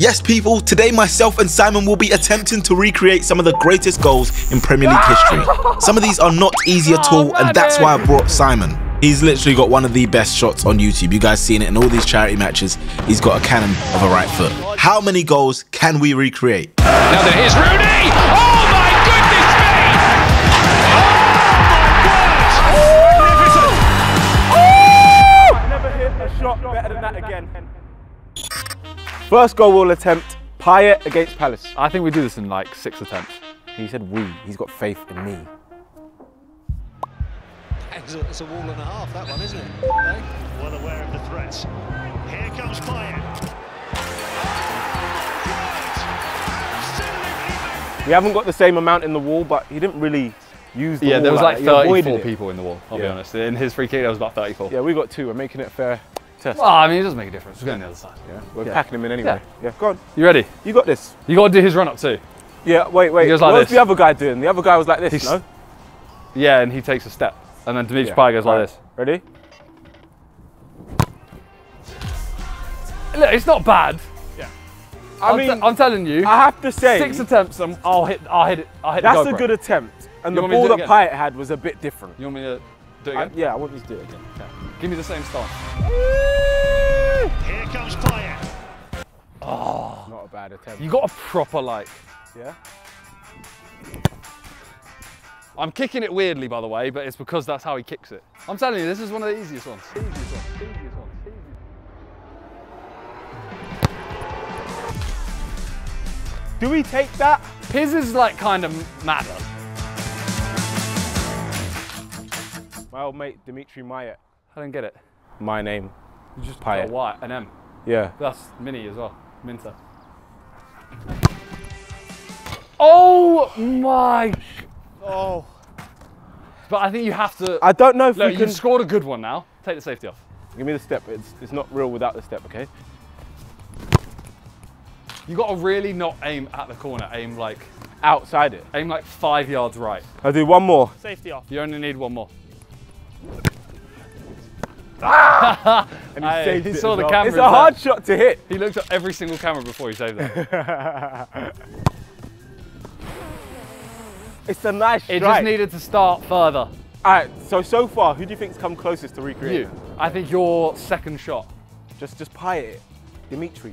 Yes, people, today myself and Simon will be attempting to recreate some of the greatest goals in Premier League history. Some of these are not easy at all, and that's why I oh, brought Simon. He's literally got one of the best shots on YouTube. You guys seen it in all these charity matches. He's got a cannon of a right foot. How many goals can we recreate? Now there is Rooney! Oh my goodness me! Oh my word! Unbelievable! I never hit a shot better than that again. First goal we'll attempt, Payet against Palace. I think we do this in like six attempts. He said we, he's got faith in me. It's a, it's a wall and a half, that one, isn't it? Well aware of the threats. Here comes Payet. We haven't got the same amount in the wall, but he didn't really use the Yeah, wall there was like that. He avoided 34 people in the wall, I'll be honest. In his free kick, there was about 34. Yeah, we got two. We're making it fair test. Well, I mean, it doesn't make a difference. We're going the other side. yeah, we're yeah. packing him in anyway. Yeah. go on. You ready? You got this. You got to do his run up too. Yeah, wait, wait. He goes like what was the other guy doing? The other guy was like this, He's- no? Yeah, and he takes a step. And then Dimitri Yeah. Payet goes like this. Ready? Look, it's not bad. I I'm, mean, t- I'm telling you, I have to say, six attempts and I'll hit, I'll hit it, I'll hit that's the a good attempt. And You the want ball that it had was a bit different. You want me to do it I- uh, yeah, I want you to do it again. Give me the same stance. Here comes Payet. Ah. Not a bad attempt. You got a proper like. Yeah? I'm kicking it weirdly, by the way, but it's because that's how he kicks it. I'm telling you, this is one of the easiest ones. Easiest ones. Easiest ones. Easiest ones. Do we take that? His is like kind of madder. My old mate Dimitri Mayet. I don't get it. My name. You just Payet. got a Y, an M. Yeah. That's mini as well. Minter. Oh my! Oh, But I think you have to. I don't know if Look, we you can. scored a good one now. Take the safety off. Give me the step. It's, it's not real without the step, okay? You got to really not aim at the corner. Aim like Outside it. aim like five yards right. I'll do one more. safety off. You only need one more. And he Hey, saved he it saw as the well. camera It's a well. hard shot to hit. He looked at every single camera before he saved it. It's a nice It just needed to start further. All right. So so far, who do you think's come closest to recreating? You. I think your second shot. Just just Payet it. Dimitri.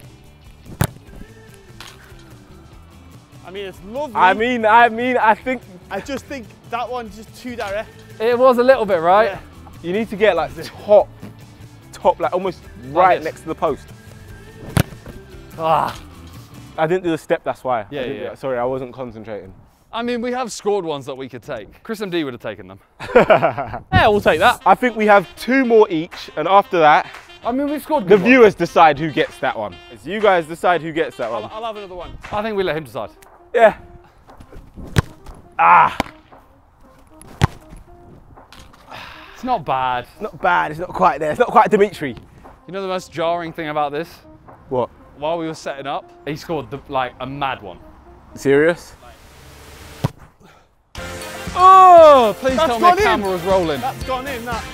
I mean, it's lovely. I mean, I mean, I think I just think that one's just too direct. It was a little bit, right? Yeah. you need to get like this top, top, like almost right this. next to the post. Ah. I didn't do the step. That's why. I Yeah, didn't yeah, that. Sorry, I wasn't concentrating. I mean, we have scored ones that we could take. Chris MD would have taken them. Yeah, we'll take that. I think we have two more each, and after that, I mean, we've scored the good ones. viewers decide who gets that one. It's you guys decide who gets that one. I'll have another one. I think we let him decide. Yeah. Ah, It's not bad. not bad. It's not quite there. It's not quite Dimitri. You know the most jarring thing about this? What? While we were setting up, he scored the, like a mad one. Serious? Oh, please That's tell me the camera was rolling. That's gone in, that.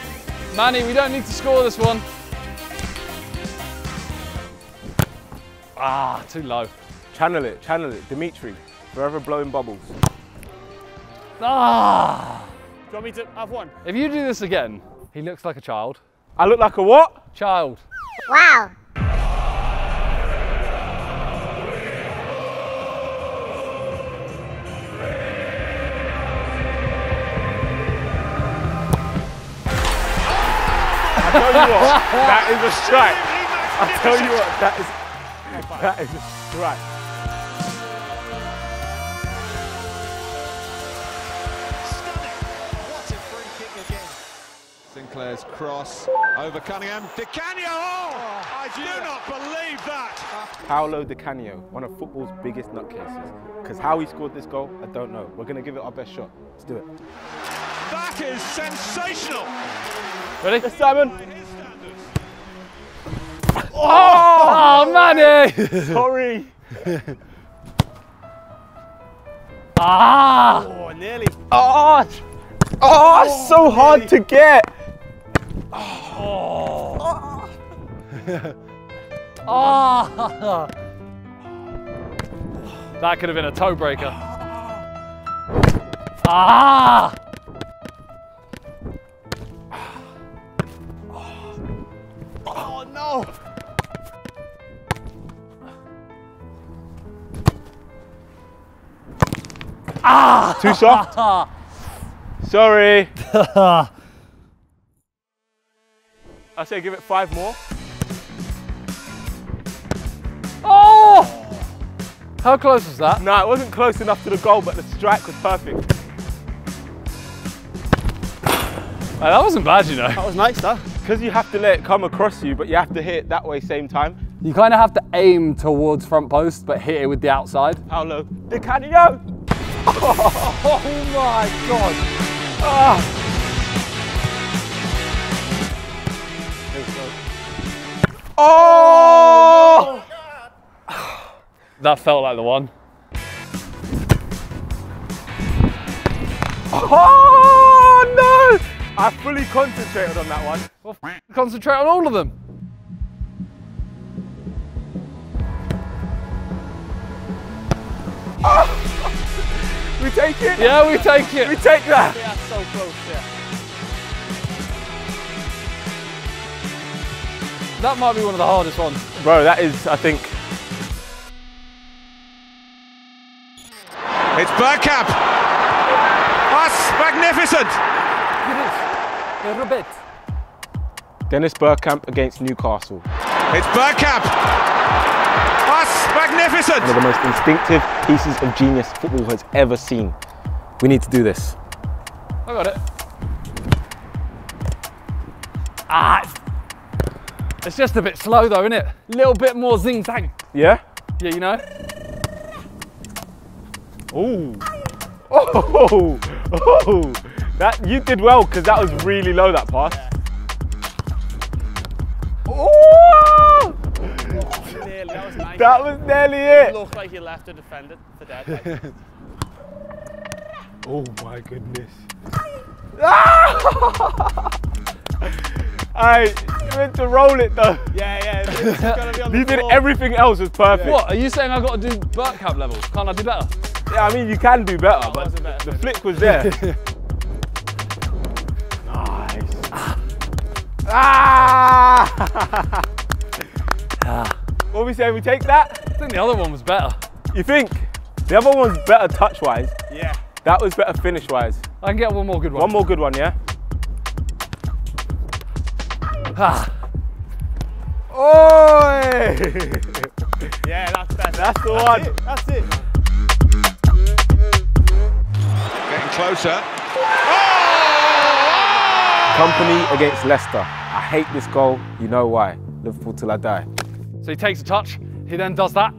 Manny, we don't need to score this one. Ah, too low. Channel it. Channel it. Dimitri, forever blowing bubbles. Ah. Do you want me to have one? If you do this again, he looks like a child. I look like a what? Child. Wow. I tell you what, that is a strike. I tell you what, that is that is a strike. Sinclair's cross over Cunningham. Di Canio! Oh, I do not believe that. Paolo Di Canio, one of football's biggest nutcases. Because how he scored this goal, I don't know. We're gonna give it our best shot. Let's do it. That is sensational. Ready? Yes, Simon. By his standards. Oh, Manny! Sorry. ah! Oh, nearly. Oh, oh, it's so hard to get. Ah! That could have been a toe breaker. Ah! Oh no! Ah! Too soft? Sorry. I say give it five more. Oh! How close was that? No, it wasn't close enough to the goal, but the strike was perfect. Oh, that wasn't bad, you know. That was nice, though. Because you have to let it come across you, but you have to hit it that way same time. You kind of have to aim towards front post, but hit it with the outside. How low? Di Canio! Oh my god! Ah! Oh! That felt like the one. Oh no! I fully concentrated on that one. Well, concentrate on all of them. We take it? Yeah, we take it. We take that. Yeah, so close, yeah. That might be one of the hardest ones. Bro, that is, I think, It's Bergkamp. That's magnificent. Robert. Dennis Bergkamp against Newcastle. It's Bergkamp. That's magnificent. One of the most instinctive pieces of genius football has ever seen. We need to do this. I got it. Ah, it's, just a bit slow though, isn't it? A little bit more zing zang. Yeah? Yeah, you know? Ooh. Oh, oh, that you did well because that was really low that pass. Oh, that was nice. that was nearly it. looked like he left the defender for dead. Oh my goodness. I you meant to roll it though. yeah, yeah. It's gonna be on the You did everything else was perfect. What, are you saying I've got to do Bergkamp levels? Can't I do better? Yeah, I mean you can do better, but better, the no. flick was there. nice. Ah! what we say? We take that? I think the other one was better. You think? The other one's better touch wise. Yeah. That was better finish wise. I can get one more good one. One more good one, yeah? Ah, Oi! Yeah, that's better. That's the one. It, that's it. Getting closer. Kompany against Leicester. I hate this goal. You know why. Liverpool till I die. so he takes a touch, he then does that.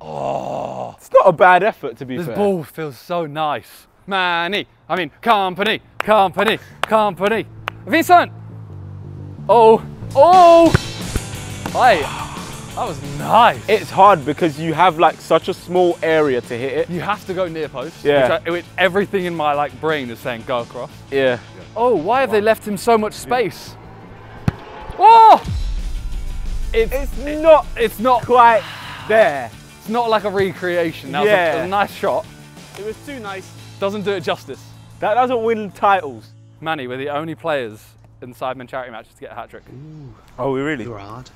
It's not a bad effort to be This fair. ball feels so nice. Manny, I mean, Kompany, Kompany, Kompany. Vincent! Oh, oh! Hey, that was nice. It's hard because you have like such a small area to hit it. you have to go near post. Yeah. Which, I, which everything in my like brain is saying go across. Yeah. Oh, why have they left him so much space? Oh! It's, It's not it's not quite there. it's not like a recreation. That was a- Yeah. a, nice shot. It was too nice. Doesn't do it justice. That doesn't win titles. Manny, we're the only players in the Sidemen charity matches to get a hat trick. Oh, we really?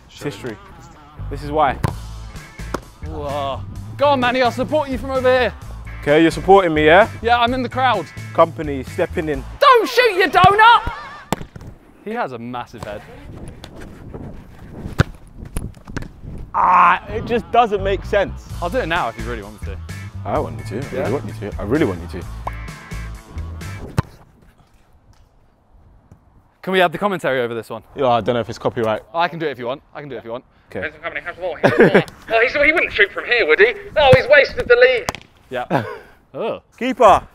It's history. This is why. Whoa. Go on, Manny, I'll support you from over here. Okay, you're supporting me, yeah? Yeah, I'm in the crowd. Kompany stepping in. Don't shoot your donut! He has a massive head. Ah, it just doesn't make sense. I'll do it now if you really want me to. I want you to. I Yeah? really want you to. I really want you to. Can we add the commentary over this one? Yeah, I don't know if it's copyright. I can do it if you want. I can do it if you want. Okay. oh, he's, he wouldn't shoot from here, would he? Oh, he's wasted the lead. Yeah. oh. Keeper,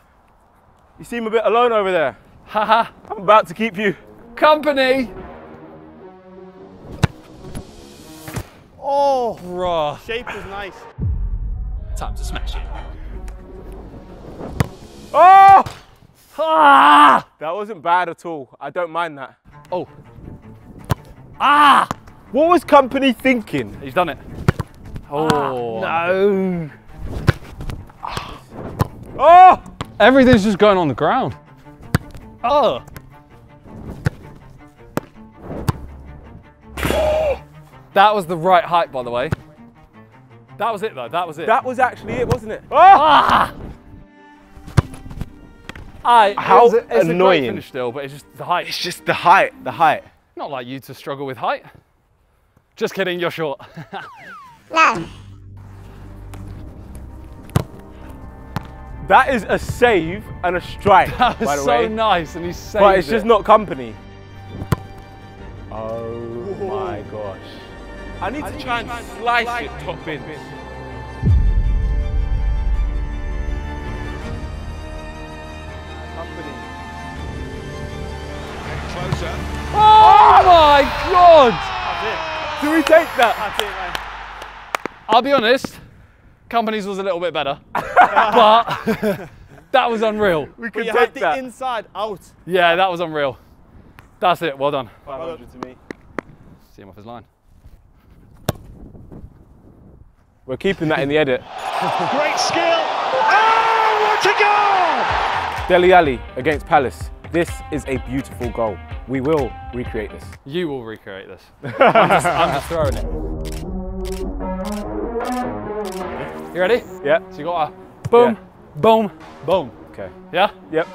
you seem a bit alone over there. Haha. I'm about to keep you. Kompany! Oh, Raw. shape was nice. Time to smash it. Ah! That wasn't bad at all. I don't mind that. Oh. Ah! What was Kompany thinking? He's done it. Oh. No. Oh! Everything's just going on the ground. Oh. That was the right height, by the way. That was it, though. That was it. That was actually it, wasn't it? Ah! I, How it was a, it's a great annoying. finish still, but it's just the height. It's just the height, the height. Not like you to struggle with height. Just kidding, you're short. no. That is a save and a strike, That was by the so way. nice, and he saved But it's it. just not Kompany. Oh my gosh. I need to try and slice it top in. Closer. Oh my god! Do we take that? That's it, man. I'll be honest, Kompany's was a little bit better, but that was unreal. We But can you take had the that. inside out. Yeah, that was unreal. That's it, well done. 500 to me. See him off his line. We're keeping that in the edit. Great skill. Oh, what a goal! Dele Alli against Palace. This is a beautiful goal. We will recreate this. You will recreate this. I'm, just, I'm just throwing it. You ready? Yeah. So you got a boom, Yeah. boom, boom. Okay. Yeah? Yep.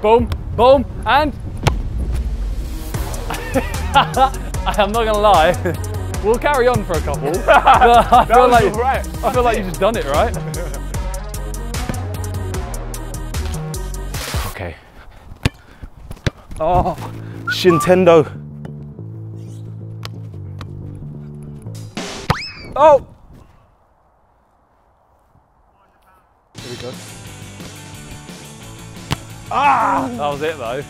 Boom, boom, and. I'm not gonna lie. We'll carry on for a couple. I feel like alright. I feel like you just done it, right? Oh, Shintendo. Oh! Here we go. Ah! That was it though.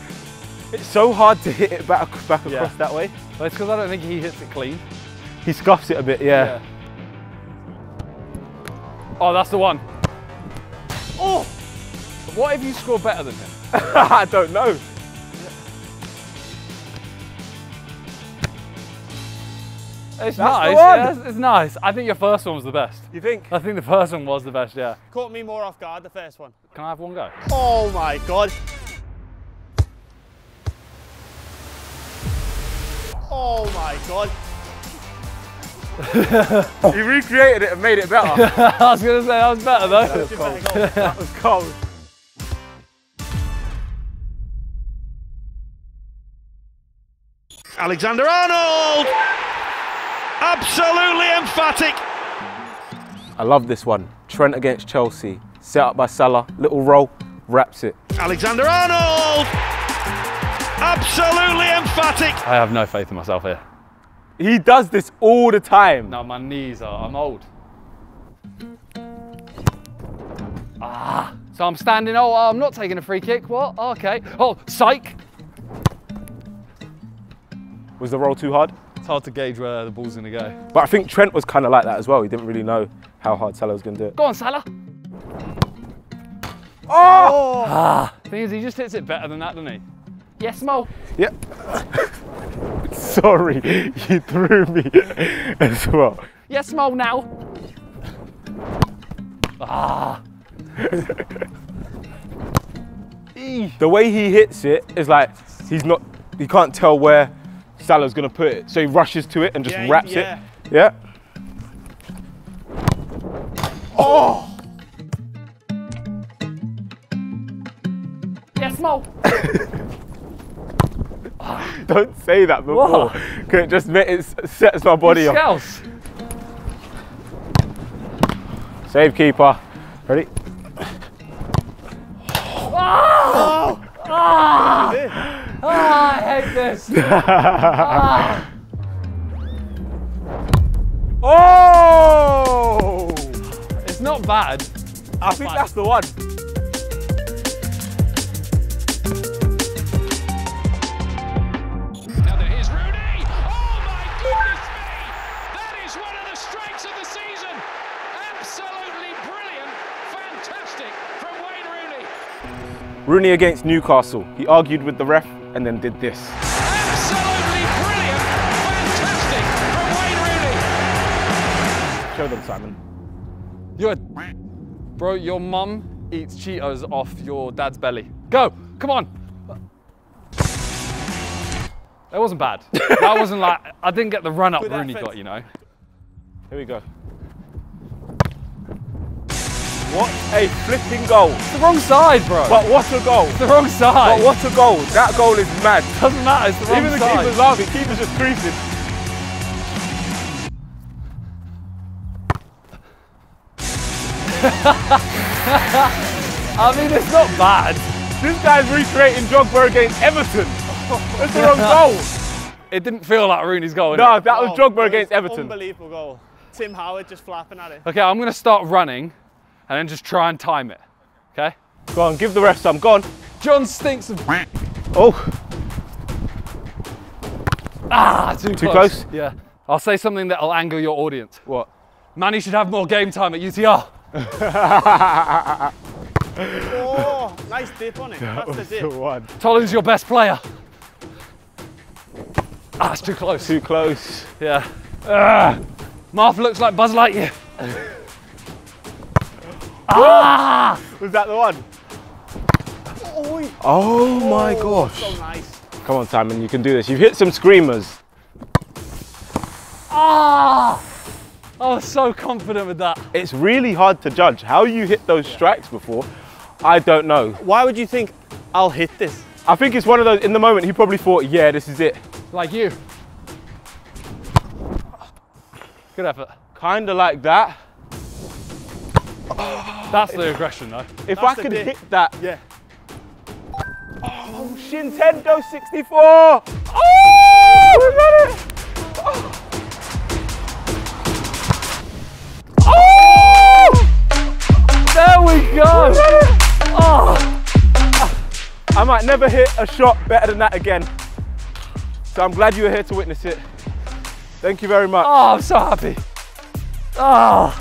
It's so hard to hit it back, back across Yeah. that way. But it's because I don't think he hits it clean. He scuffs it a bit, yeah. Oh, that's the one. Oh! What if you score better than him? I don't know. It's That's nice. yeah, it's, it's nice. I think your first one was the best. You think? I think the first one was the best, yeah. Caught me more off guard, the first one. Can I have one go? Oh my god. Oh my god. He recreated it and made it better. I was going to say that was better though. That a go. that was cold. Alexander Arnold! Absolutely emphatic. I love this one. Trent against Chelsea. Set up by Salah. Little roll. Wraps it. Alexander Arnold! Absolutely emphatic. I have no faith in myself here. He does this all the time. No, my knees are, I'm old. Ah, so I'm standing, oh, I'm not taking a free kick, what? Okay. Oh, psych. Was the roll too hard? It's hard to gauge where the ball's gonna go. But I think Trent was kind of like that as well. He didn't really know how hard Salah was going to do it. Go on, Salah. Oh! Ah, thing is, he just hits it better than that, doesn't he? Yes, Mo. Yeah. Sorry, you threw me as well. Yes, Mo, now. Ah. The way he hits it is like he's not, he can't tell where Salah's going to put it. So he rushes to it and just Yeah, wraps yeah. it. Yeah. Oh! Yes, Mo. Don't say that before. What? Cause it just ma- it sets my body off. Scouse. Save keeper. Ready? Oh! Oh! Ah, I hate this. Ah. Oh! It's not bad. I think that's the one. Now there is Rooney. Oh my goodness me! That is one of the strikes of the season. Absolutely brilliant, fantastic from Wayne Rooney. Rooney against Newcastle. He argued with the ref and then did this. Absolutely brilliant, fantastic from Wayne Rooney. Show them, Simon. You're a bro. Your mum eats Cheetos off your dad's belly. Go, come on. That wasn't bad. That wasn't like I didn't get the run up Rooney got. You know. Here we go. What a flipping goal. It's the wrong side, bro. But what a goal. It's the wrong side. But what a goal. That goal is mad. Doesn't matter. It's the wrong Even the side. keeper's laughing. The keeper's just creasing. I mean, it's not bad. This guy's recreating Drogba against Everton. That's the wrong goal. It didn't feel like Rooney's goal. No, innit? that was Oh, Drogba it against Everton. Unbelievable goal. Tim Howard just flapping at it. Okay, I'm gonna start running, and then just try and time it. Okay. Go on, give the ref some. Go on. John stinks of. Oh, Ah, too, Too close? Yeah. I'll say something that'll anger your audience. what? Manny should have more game time at UTR. Oh, nice dip on it. That That's the dip. one. Tolin's your best player. Ah, it's too close. Too close. Yeah. Ah. Marth looks like Buzz Lightyear. ah! Was that the one? Oh, Oh my gosh. so nice. Come on, Simon, you can do this. You've hit some screamers. Ah! I was so confident with that. It's really hard to judge. How you hit those strikes before, I don't know. Why would you think I'll hit this? I think it's one of those, in the moment, he probably thought, yeah, this is it. Like you. Good effort. Kind of like that. That's the aggression, though. If That's I could hit that. Yeah. Oh, Nintendo 64! Oh, we got it! Oh, There we go! Oh! I might never hit a shot better than that again. So I'm glad you were here to witness it. Thank you very much. Oh, I'm so happy. Oh,